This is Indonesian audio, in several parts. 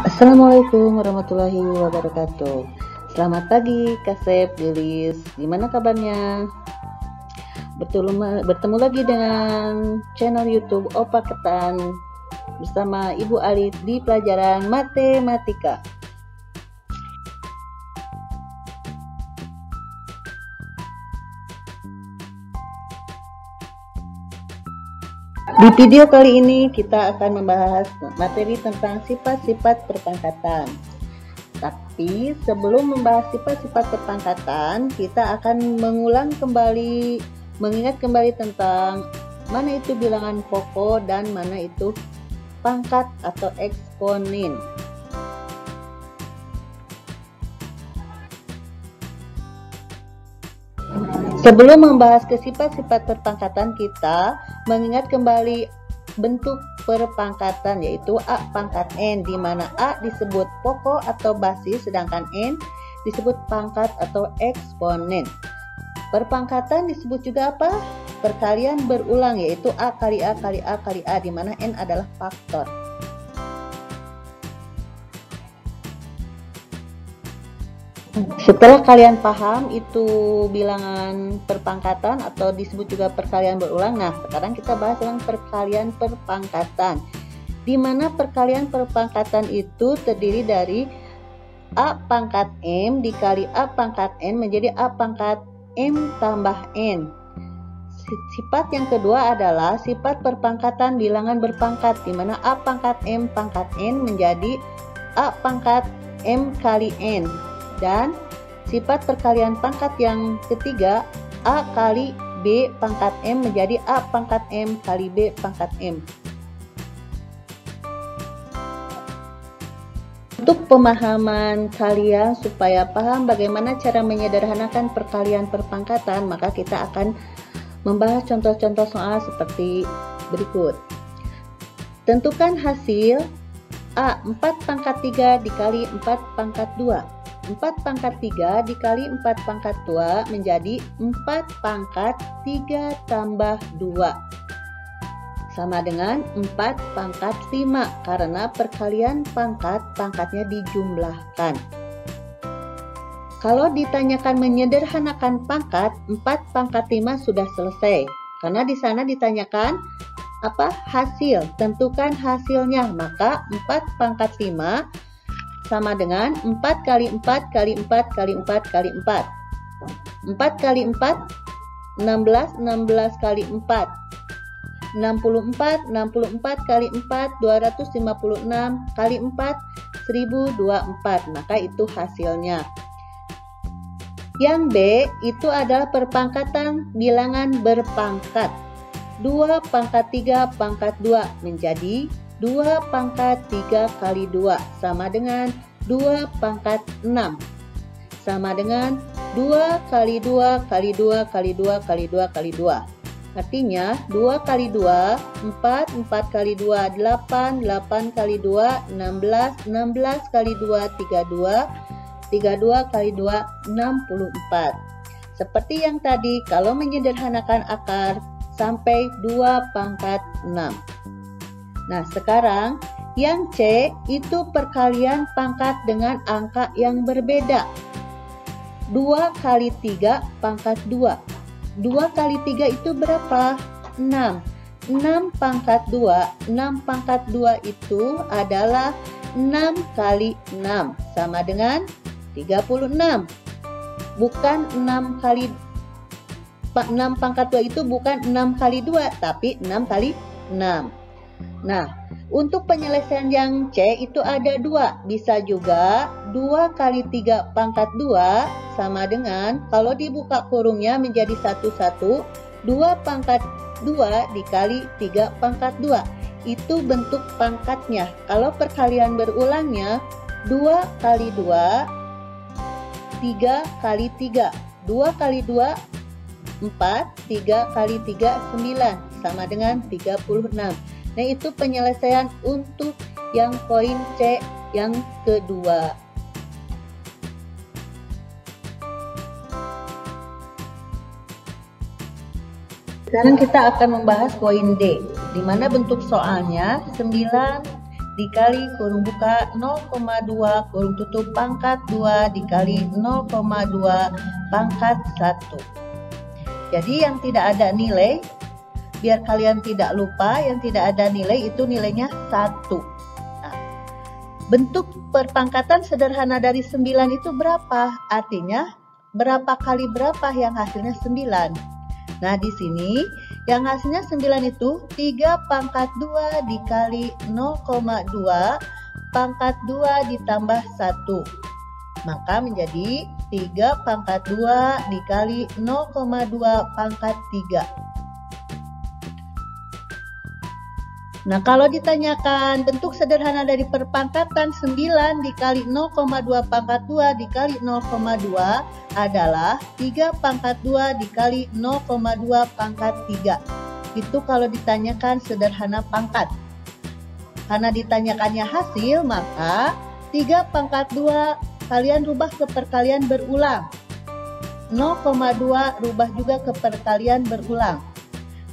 Assalamualaikum warahmatullahi wabarakatuh. Selamat pagi, Kasep, Lilis. Gimana kabarnya? Bertemu, bertemu lagi dengan channel YouTube Opa Ketan bersama Ibu Alit di pelajaran matematika. Di video kali ini kita akan membahas materi tentang sifat-sifat perpangkatan. Tapi sebelum membahas sifat-sifat perpangkatan, kita akan mengulang kembali, mengingat kembali tentang mana itu bilangan pokok dan mana itu pangkat atau eksponen. Sebelum membahas ke sifat-sifat perpangkatan kita mengingat kembali bentuk perpangkatan yaitu A pangkat N di mana A disebut pokok atau basis sedangkan N disebut pangkat atau eksponen. Perpangkatan disebut juga apa? Perkalian berulang yaitu A kali A kali A kali A di mana N adalah faktor. Setelah kalian paham itu bilangan perpangkatan atau disebut juga perkalian berulang, nah sekarang kita bahas tentang perkalian perpangkatan. Di mana perkalian perpangkatan itu terdiri dari A pangkat M dikali A pangkat N menjadi A pangkat M tambah N. Sifat yang kedua adalah sifat perpangkatan bilangan berpangkat di mana A pangkat M pangkat N menjadi A pangkat M kali N dan sifat perkalian pangkat yang ketiga A kali B pangkat M menjadi A pangkat M kali B pangkat M. Untuk pemahaman kalian supaya paham bagaimana cara menyederhanakan perkalian perpangkatan, maka kita akan membahas contoh-contoh soal seperti berikut. Tentukan hasil A 4 pangkat 3 dikali 4 pangkat 2 4 pangkat 3 dikali 4 pangkat 2 menjadi 4 pangkat 3 tambah 2 sama dengan 4 pangkat 5 karena perkalian pangkat pangkatnya dijumlahkan. Kalau ditanyakan menyederhanakan pangkat 4 pangkat 5 sudah selesai. Karena di sana ditanyakan apa hasil? Tentukan hasilnya. Maka 4 pangkat 5 sama dengan 4 kali 4 kali 4 kali 4 kali 4. 4 kali 4 16 16 kali 4 64 64 kali 4 256 kali 4 1024 maka itu hasilnya. Yang B itu adalah perpangkatan bilangan berpangkat. 2 pangkat 3 pangkat 2 menjadi 2 pangkat 3 kali 2 sama dengan 2 pangkat 6 sama dengan 2 kali 2 kali 2 kali 2 kali 2 kali 2 artinya 2 kali 2 4 4 kali 2 8 8 kali 2 16 16 kali 2 32 32 kali 2 64 seperti yang tadi kalau menyederhanakan akar sampai 2 pangkat 6 Nah, sekarang yang C itu perkalian pangkat dengan angka yang berbeda. 2 kali 3 pangkat 2. 2 kali 3 itu berapa? 6. 6 pangkat 2. 6 pangkat 2 itu adalah 6 kali 6 sama dengan 36. Bukan 6 kali 6 pangkat 2 itu bukan 6 kali 2 tapi 6 kali 6. Nah, untuk penyelesaian yang C itu ada dua. Bisa juga 2 kali 3 pangkat 2 sama dengan kalau dibuka kurungnya menjadi satu satu 2 pangkat 2 dikali 3 pangkat 2. Itu bentuk pangkatnya. Kalau perkalian berulangnya 2 kali 2 3 kali 3. 2 kali 2 4, 3 kali 3 9 sama dengan 36. Nah, itu penyelesaian untuk yang poin C yang kedua. Sekarang kita akan membahas poin D, di mana bentuk soalnya 9 dikali kurung buka 0,2 kurung tutup pangkat 2 dikali 0,2 pangkat 1. Jadi yang tidak ada nilai, biar kalian tidak lupa, yang tidak ada nilai itu nilainya 1. Nah, bentuk perpangkatan sederhana dari 9 itu berapa? Artinya berapa kali berapa yang hasilnya 9. Nah, di sini yang hasilnya 9 itu 3 pangkat 2 dikali 0,2 pangkat 2 ditambah 1. Maka menjadi 3 pangkat 2 dikali 0,2 pangkat 3. Nah, kalau ditanyakan bentuk sederhana dari perpangkatan 9 dikali 0,2 pangkat 2 dikali 0,2 adalah 3 pangkat 2 dikali 0,2 pangkat 3. Itu kalau ditanyakan sederhana pangkat. Karena ditanyakannya hasil, maka 3 pangkat 2 kalian rubah ke perkalian berulang. 0,2 rubah juga ke perkalian berulang.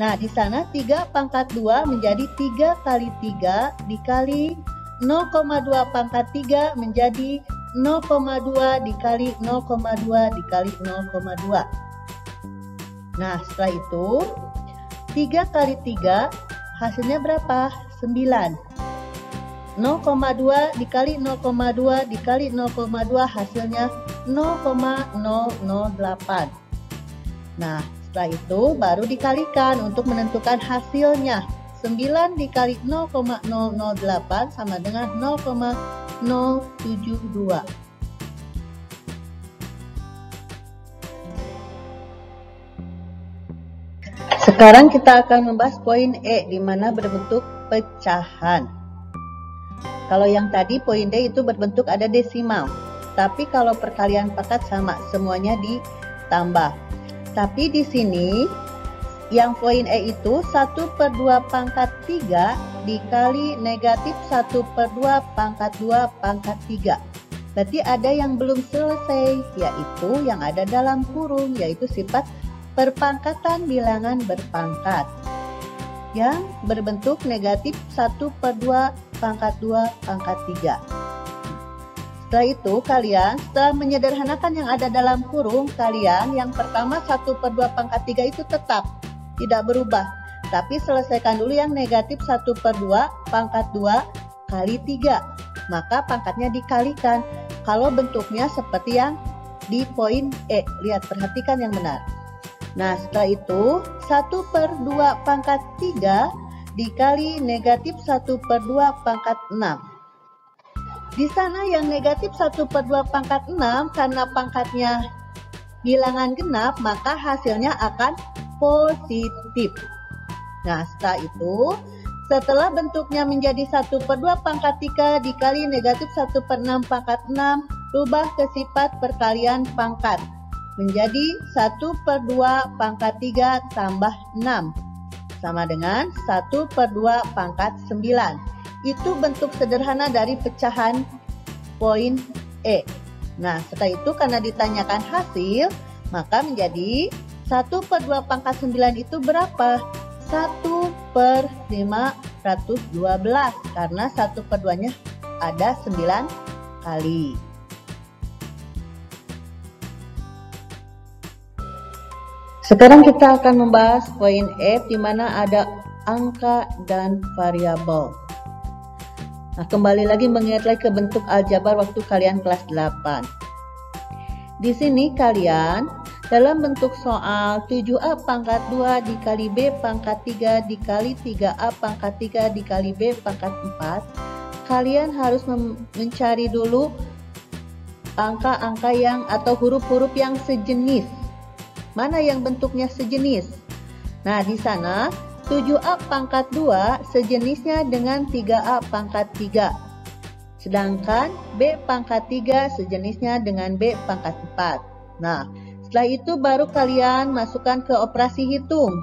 Nah, di sana 3 pangkat 2 menjadi 3 kali 3 dikali 0,2 pangkat 3 menjadi 0,2 dikali 0,2 dikali 0,2. Nah, setelah itu 3 kali 3 hasilnya berapa? 9. 0,2 dikali 0,2 dikali 0,2 hasilnya 0,008. Nah, setelah itu baru dikalikan untuk menentukan hasilnya. 9 dikali 0,008 sama dengan 0,072. Sekarang kita akan membahas poin E di mana berbentuk pecahan. Kalau yang tadi poin D itu berbentuk ada desimal. Tapi kalau perkalian pangkat sama, semuanya ditambah. Tapi di sini yang poin E itu 1 per 2 pangkat 3 dikali negatif 1 per 2 pangkat 2 pangkat 3. Berarti ada yang belum selesai, yaitu yang ada dalam kurung, yaitu sifat perpangkatan bilangan berpangkat yang berbentuk negatif 1 per 2 pangkat 2 pangkat 3. Setelah itu kalian setelah menyederhanakan yang ada dalam kurung kalian yang pertama 1 per 2 pangkat 3 itu tetap tidak berubah. Tapi selesaikan dulu yang negatif 1 per 2 pangkat 2 kali 3. Maka pangkatnya dikalikan. Kalau bentuknya seperti yang di poin E. Lihat perhatikan yang benar. Nah setelah itu 1 per 2 pangkat 3 dikali negatif 1 per 2 pangkat 6. Di sana yang negatif 1 per 2 pangkat 6 karena pangkatnya bilangan genap maka hasilnya akan positif. Nah setelah itu setelah bentuknya menjadi 1 per 2 pangkat 3 dikali negatif 1 per 6 pangkat 6 rubah ke sifat perkalian pangkat. Menjadi 1 per 2 pangkat 3 tambah 6 sama dengan 1 per 2 pangkat 9 itu bentuk sederhana dari pecahan poin E. Nah, setelah itu karena ditanyakan hasil, maka menjadi 1 per 2 pangkat 9 itu berapa? 1 per 512 karena 1 per 2 nya ada 9 kali. Sekarang kita akan membahas poin F di mana ada angka dan variabel. Nah, kembali lagi mengingat lagi ke bentuk aljabar waktu kalian kelas 8. Di sini kalian dalam bentuk soal 7A pangkat 2 dikali B pangkat 3 dikali 3A pangkat 3 dikali B pangkat 4 kalian harus mencari dulu angka-angka yang atau huruf-huruf yang sejenis mana yang bentuknya sejenis nah di sana 7A pangkat 2 sejenisnya dengan 3A pangkat 3. Sedangkan B pangkat 3 sejenisnya dengan B pangkat 4. Nah, setelah itu baru kalian masukkan ke operasi hitung.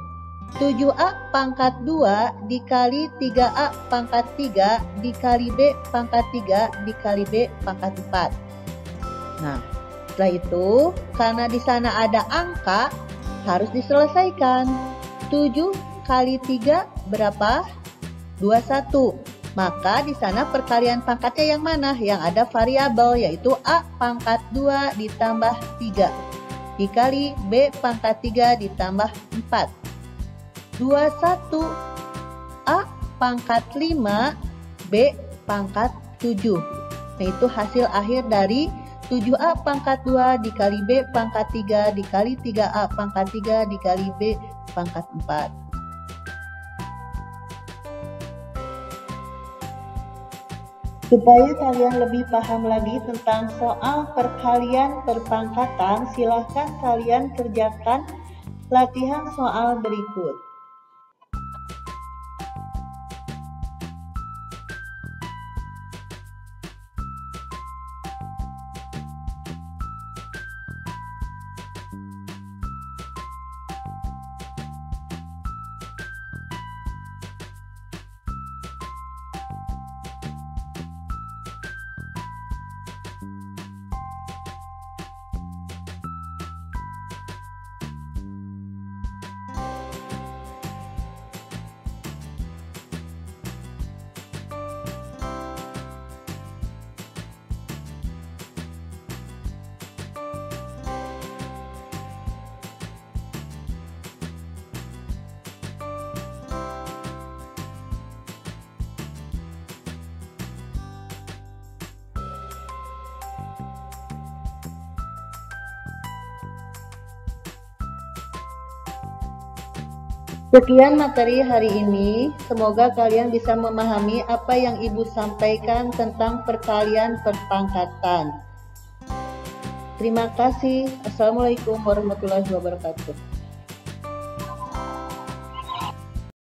7A pangkat 2 dikali 3A pangkat 3 dikali B pangkat 3 dikali B pangkat 4. Nah, setelah itu karena di sana ada angka harus diselesaikan. 7 kali 3 berapa? 21. Maka di sana perkalian pangkatnya yang mana? Yang ada variabel yaitu A pangkat 2 ditambah 3 dikali B pangkat 3 ditambah 4. 21 A pangkat 5 B pangkat 7. Nah itu hasil akhir dari 7A pangkat 2 dikali B pangkat 3 dikali 3A pangkat 3 dikali B pangkat 4. Supaya kalian lebih paham lagi tentang soal perkalian perpangkatan, silahkan kalian kerjakan latihan soal berikut. Sekian materi hari ini. Semoga kalian bisa memahami apa yang Ibu sampaikan tentang perkalian perpangkatan. Terima kasih. Assalamualaikum warahmatullahi wabarakatuh.